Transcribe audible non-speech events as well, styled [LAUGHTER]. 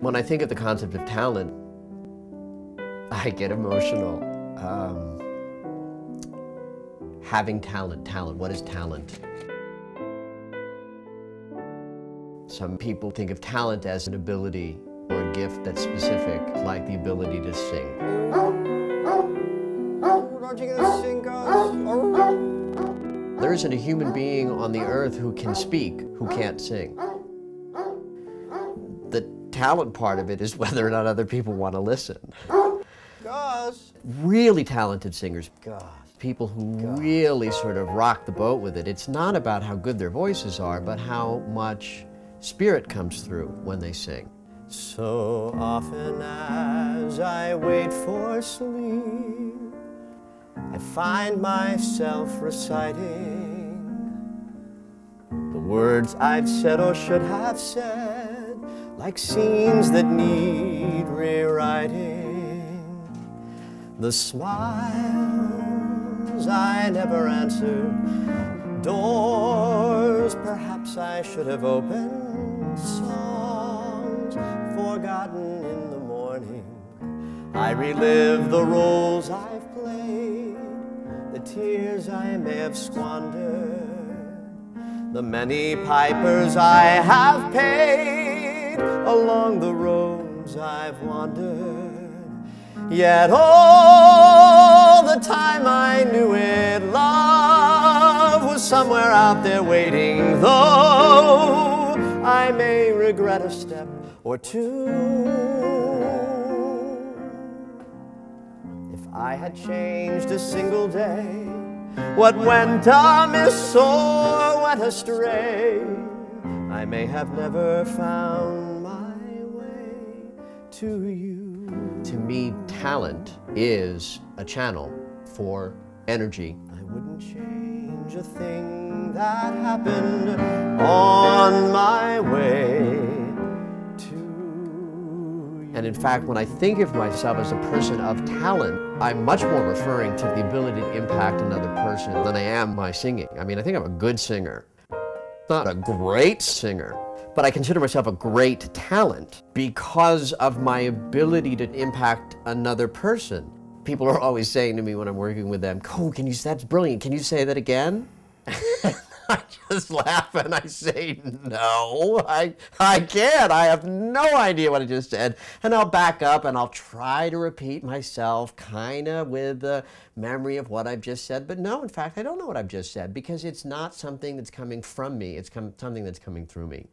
When I think of the concept of talent, I get emotional. Um, having talent, talent, what is talent? Some people think of talent as an ability or a gift that's specific, like the ability to sing. There isn't a human being on the earth who can speak who can't sing. Talent part of it is [LAUGHS] whether or not other people want to listen. Guys. Really talented singers, God. people who really sort of rock the boat with it. It's not about how good their voices are, but how much spirit comes through when they sing. So often as I wait for sleep, I find myself reciting the words I've said or should have said, like scenes that need rewriting. The smiles I never answered, doors perhaps I should have opened, songs forgotten in the morning. I relive the roles I've played, the tears I may have squandered, the many pipers I have paid along the roads I've wandered. Yet all the time I knew it, love was somewhere out there waiting, though I may regret a step or two. If I had changed a single day, what went amiss or went astray, I may have never found my to you. To me, talent is a channel for energy. I wouldn't change a thing that happened on my way to you. And in fact, when I think of myself as a person of talent, I'm much more referring to the ability to impact another person than I am my singing. I mean, I think I'm a good singer. Not a great singer, but I consider myself a great talent because of my ability to impact another person. People are always saying to me when I'm working with them, Oh, can you, that's brilliant. Can you say that again? [LAUGHS] I just laugh and I say, no, I, I can't. I have no idea what I just said. And I'll back up and I'll try to repeat myself kind of with the memory of what I've just said. But no, in fact, I don't know what I've just said because it's not something that's coming from me. It's com- something that's coming through me.